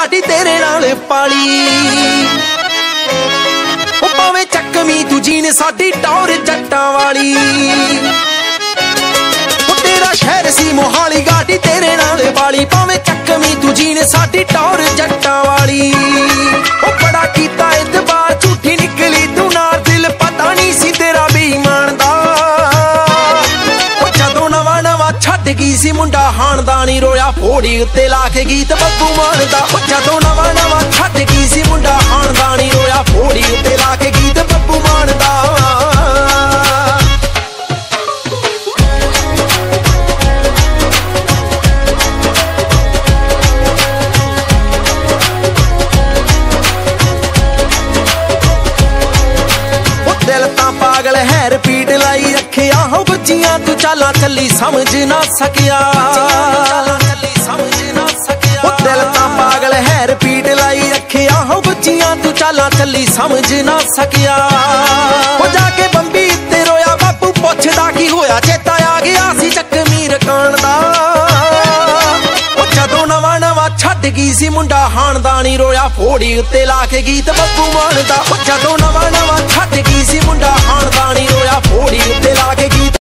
ਸਾਡੀ ਤੇਰੇ ਨਾਲ ਪਾਲੀ। ਉਹ ਪਾਵੇਂ ਚੱਕਵੀਂ ਤੂੰ ਜੀਨ ਸਾਡੀ ਟੌਰ ਜੱਟਾਂ ਵਾਲੀ। ਉਹ ਤੇਰਾ ਸ਼ਹਿਰ ਸੀ ਮੋਹਾਲੀ, ਗਾਡੀ ਤੇਰੇ ਨਾਲ ਪਾਲੀ ਭਾਵੇਂ ਚੱਕਵੀਂ ਤੂੰ ਜੀਨ ਸਾਡੀ ਟੌਰ ਜੱਟਾਂ ਵਾਲੀ। ਨਵਾਂ ਛੱਡ ਗਈ ਸੀ ਮੁੰਡਾ? ਹਾਣਦਾਨੀ ਰੋਇਆ, ਫੋੜੀ ਉੱਤੇ ਲਾ ਕੇ ਗੀਤ ਬੱਬੂ ਮਾਨ ਦਾ। ਉਹ ਜਦੋਂ ਨਵਾਂ ਨਵਾਂ ਛੱਡ ਗਈ ਸੀ ਮੁੰਡਾ? ਹਾਣਦਾਨੀ ਰੋਇਆ, ਫੋੜੀ ਉੱਤੇ ਲਾ ਕੇ ਗੀਤ ਉਹ ਤਾਂ ਪਾਗਲ ਹੈ, ਰਿਪੀਟ ਲਾਈ ਰੱਖਿਆ ਹੋ ਬੱਚੀਆਂ ਤੂੰ ਚਾਲਾਂ ਚੱਲੀ, ਸਮਝ ਨਾ ਸਕਿਆ। ਉਹ ਦਿਲ ਤਾਂ ਪਾਗਲ ਹੈ, ਰਿਪੀਟ ਲਾਈ ਰੱਖਿਆ ਹੋ ਬੱਚੀਆਂ ਤੂੰ ਚਾਲਾਂ ਚੱਲੀ, ਸਮਝ ਨਾ ਸਕਿਆ। ਉਹ ਜਾ ਕੇ ਬੰਬੀ ਤੇ ਰੋਇਆ, ਬਾਪੂ ਪੁੱਛਦਾ ਕੀ ਹੋਇਆ? ਚੇਤਾ ਆ ਗਿਆ ਸੀ ਚੱਕਮੀ ਰਕਾਨ ਦਾ। ਉਹ ਜਦੋਂ ਨਵਾਂ ਨਵਾਂ ਛੱਡ ਗਈ ਸੀ, ਮੁੰਡਾ ਹਾਣਦਾਨੀ ਰੋਇਆ, ਫੋੜੀ ਉੱਤੇ ਲਾ ਕੇ ਗੀਤ ਬੱਬੂ ਮਾਨ ਦਾ। ਉਹ ਜਦੋਂ